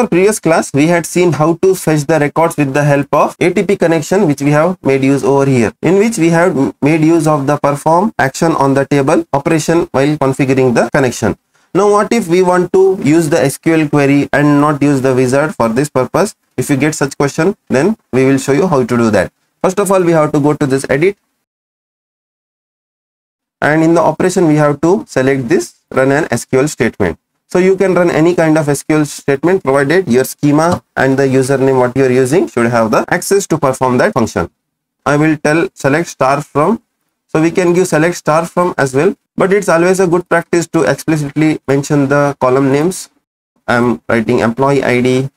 our previous class, we had seen how to fetch the records with the help of ATP connection which we have made use over here in which we have made use of the perform action on the table operation while configuring the connection. Now what if we want to use the SQL query and not use the wizard for this purpose? If you get such question then we will show you how to do that. First of all we have to go to this edit and in the operation we have to select this run an SQL statement. So you can run any kind of SQL statement provided your schema and the username what you are using should have the access to perform that function. I will tell select star from. So we can give select star from as well. But it's always a good practice to explicitly mention the column names. I'm writing employee ID.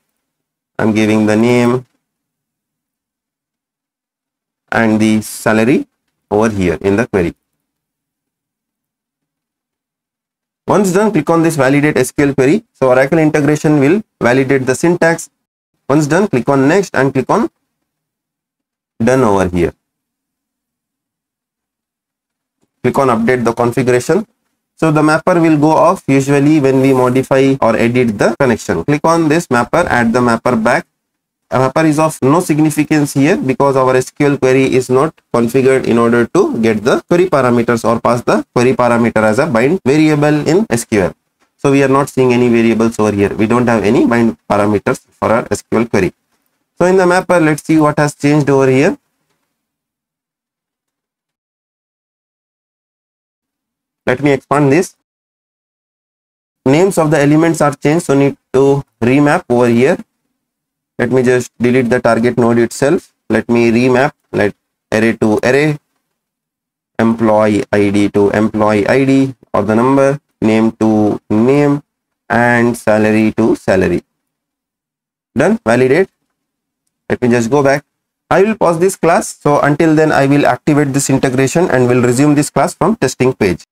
I'm giving the name and the salary over here in the query. Once done, click on this validate SQL query. So Oracle integration will validate the syntax. Once done, click on next and click on done over here. Click on update the configuration. So the mapper will go off usually when we modify or edit the connection. Click on this mapper, add the mapper back a mapper is of no significance here because our SQL query is not configured in order to get the query parameters or pass the query parameter as a bind variable in SQL. So we are not seeing any variables over here. We don't have any bind parameters for our SQL query. So in the mapper, let's see what has changed over here. Let me expand this. Names of the elements are changed, so need to remap over here let me just delete the target node itself. Let me remap. Let array to array. Employee id to employee id or the number. Name to name. And salary to salary. Done? Validate? Let me just go back. I will pause this class. So until then i will activate this integration and will resume this class from testing page.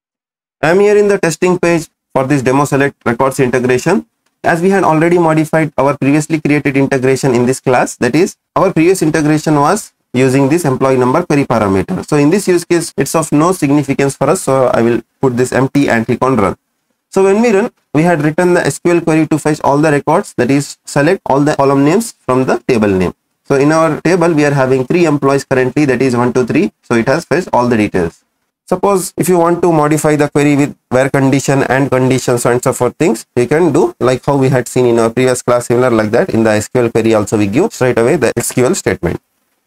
I am here in the testing page for this demo select records integration as we had already modified our previously created integration in this class that is our previous integration was using this employee number query parameter. So in this use case it's of no significance for us so i will put this empty and click on run. So when we run we had written the sql query to fetch all the records that is select all the column names from the table name. So in our table we are having three employees currently that is one two three so it has fetched all the details Suppose if you want to modify the query with where condition and conditions and so forth things, you can do like how we had seen in our previous class similar like that in the SQL query also we give straight away the SQL statement.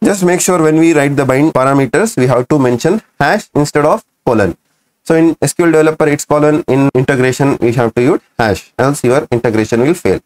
Just make sure when we write the bind parameters, we have to mention hash instead of colon. So in SQL developer, it's colon in integration, we have to use hash else your integration will fail.